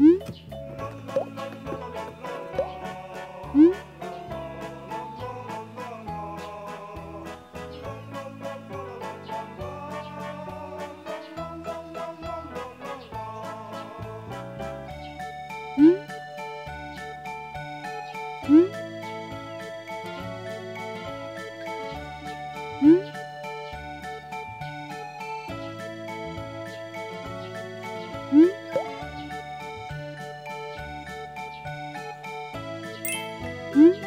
응? 응? 응? 응? 응? Hmm?